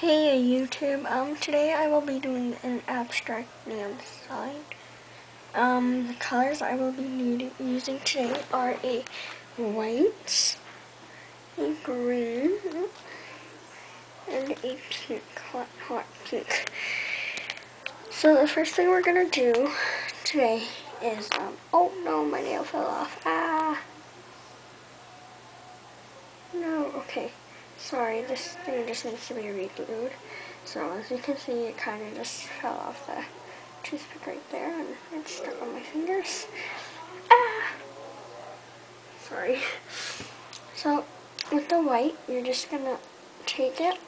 Hey YouTube, um, today I will be doing an abstract nail design. Um, the colors I will be needing, using today are a white, a green, and a pink, hot, hot pink. So the first thing we're gonna do today is, um, oh no, my nail fell off, ah. No, okay. Sorry, this thing just needs to be reglued. So as you can see, it kind of just fell off the toothpick right there and it's stuck on my fingers. Ah! Sorry. So with the white, you're just gonna take it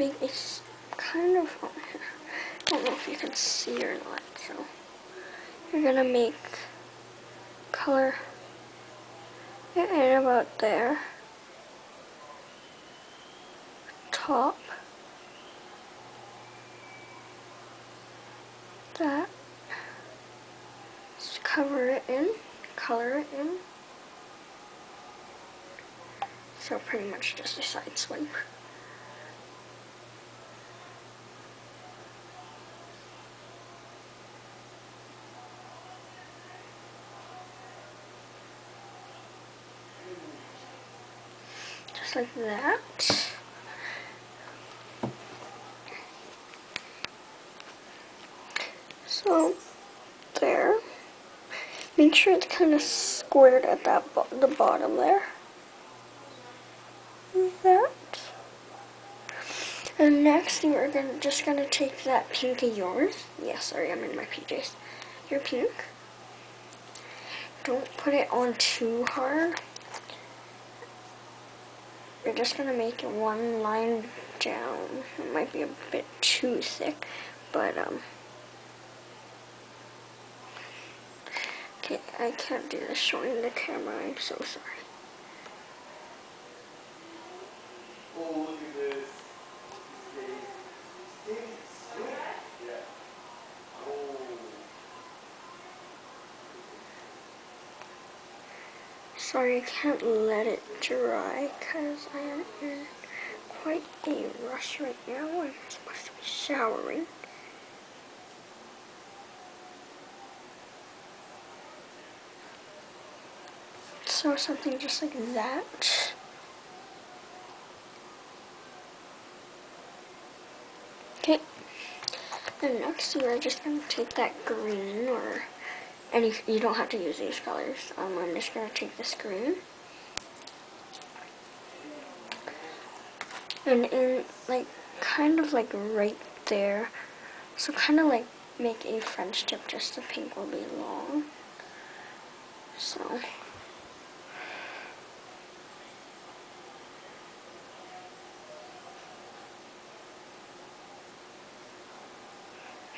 make a kind of, I don't know if you can see or not, so you're gonna make color and about there. Top. That. Just cover it in, color it in. So pretty much just a side swipe. Like that. So, there. Make sure it's kind of squared at that bo the bottom there. That. And next, are gonna just gonna take that pink of yours. Yeah, sorry, I'm in my PJs. Your pink. Don't put it on too hard we're just to make it one line down. It might be a bit too thick, but, um, okay, I can't do this showing the camera, I'm so sorry. Oh, look at this. Sorry, I can't let it dry because I am in quite a rush right now. I'm supposed to be showering. So something just like that. Okay. And next we are just going to take that green or and you, you don't have to use these colors. Um, I'm just going to take this green. And in, like, kind of like right there. So kind of like make a French tip, just the pink will be long. So...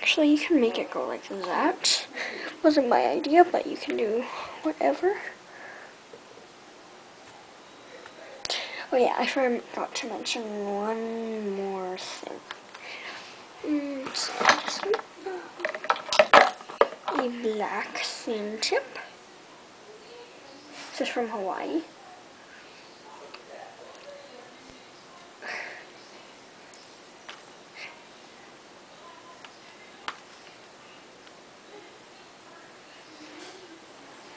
Actually, you can make it go like that. Wasn't my idea, but you can do whatever. Oh yeah, I forgot to mention one more thing. Mm, a black thin tip. This is from Hawaii.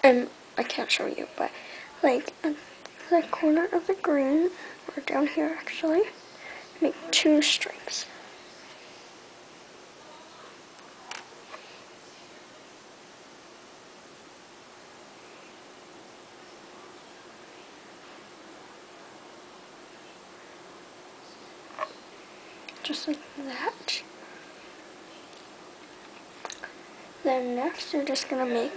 And I can't show you, but like um, the corner of the green, or down here actually, make two stripes. Just like that. Then next you're just gonna make